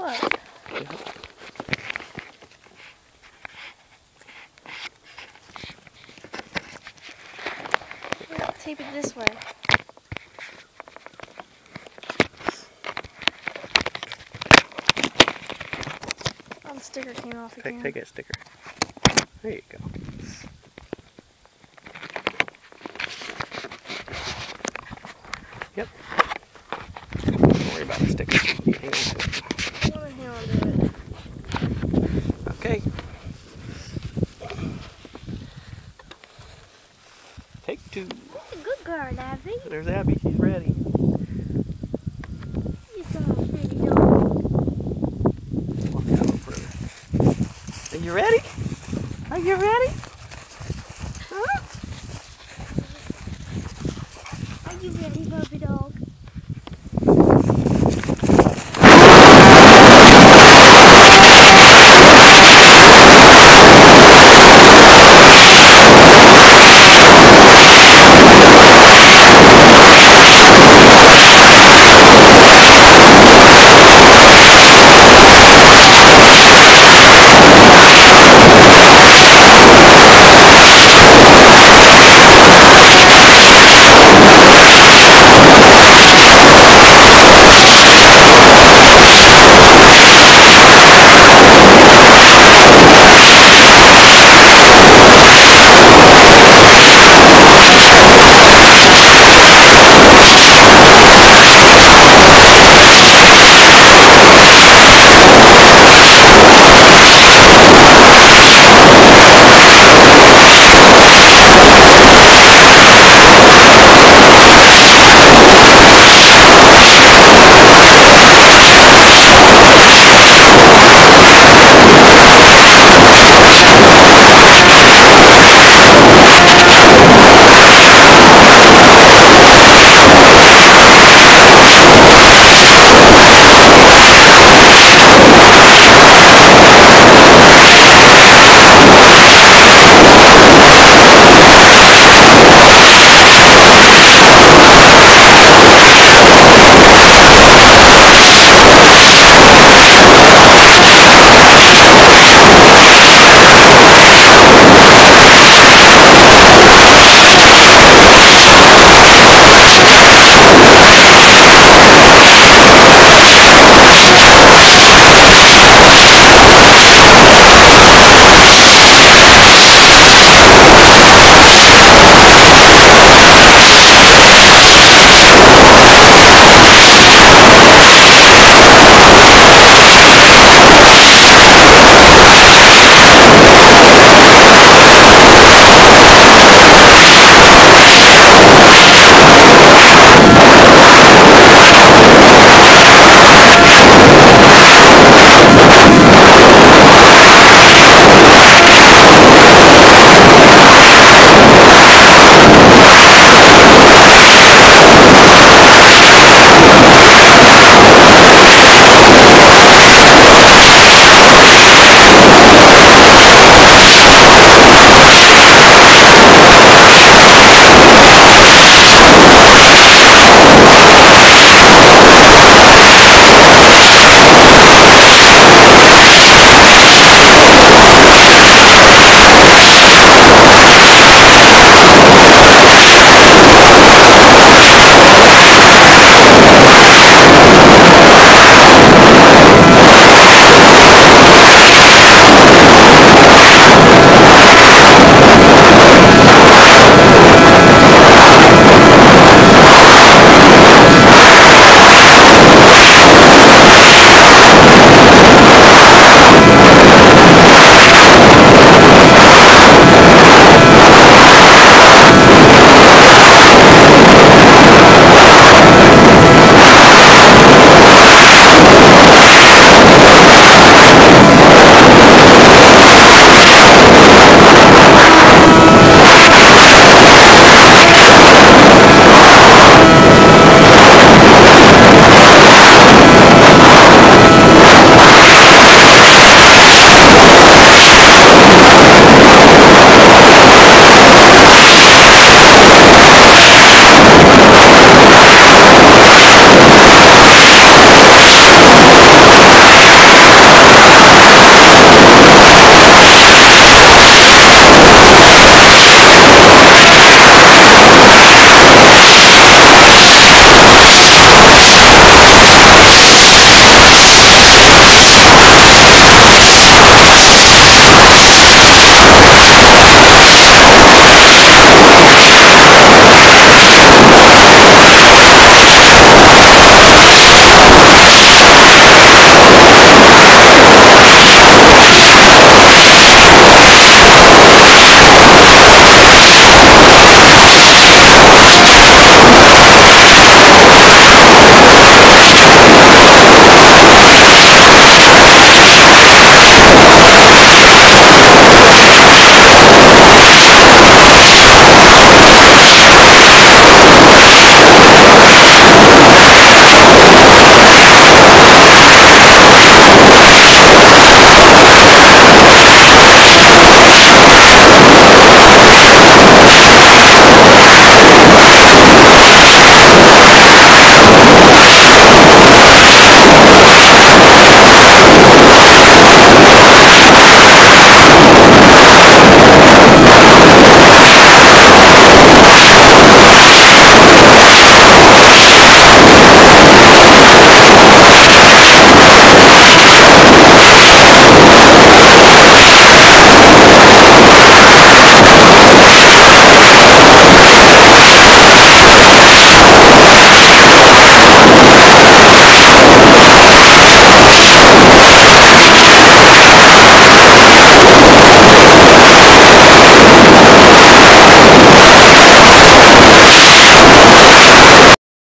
What? Yeah, tape it this way. Oh, the sticker came off again. Take, take that sticker. There you go. Two. Good girl, Abby. There's Abby. She's ready. You're so pretty dog. Out in her. Are you ready? Are you ready?